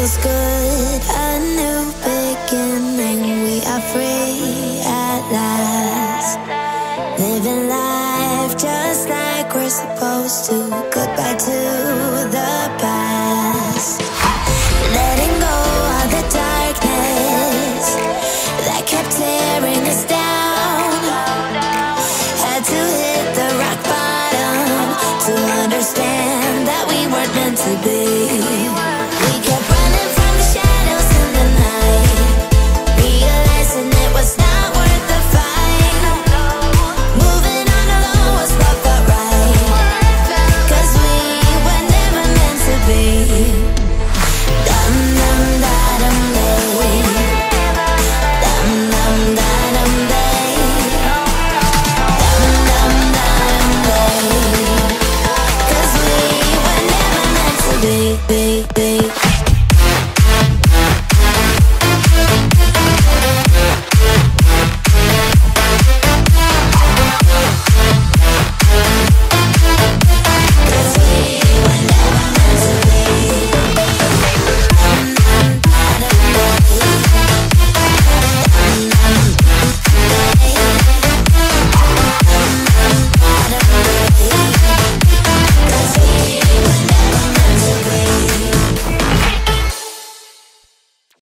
feels good. A new beginning, we are free at last. Living life just like we're supposed to. Goodbye to the past.